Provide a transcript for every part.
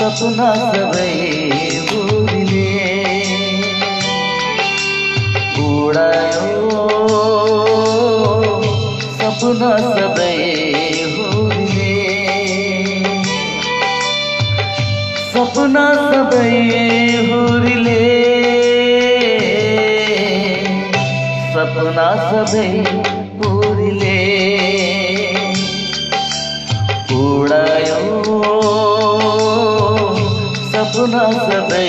सपना सबै उडायो सपना सबै सपना सबै हुरिले सपना सबै हुरिले उडायो। सपना सबै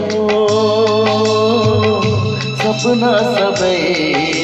सपना सबै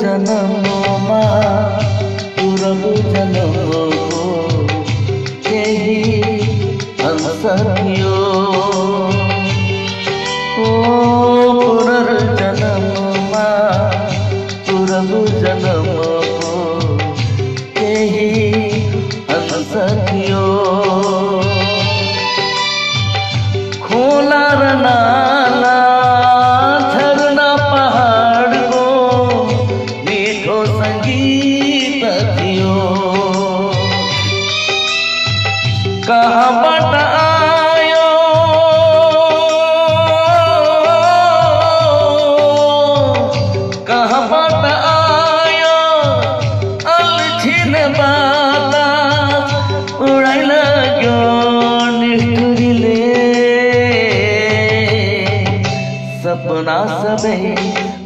पुनर्जन्ममा पूर्व जन्मको केही अंश थियो ओ पुनर्जन्ममा पूर्व जन्मको केही अंश खोला र सपना सबै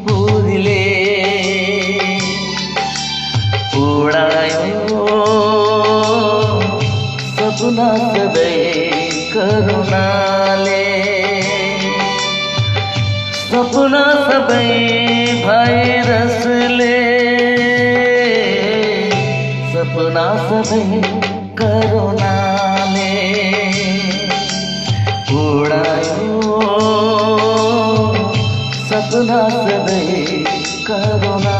पुरीले उडायो सपना सबै करुणाले सपना सबै भाइरसले सपना सबै करुणाले दुला सदै करुणा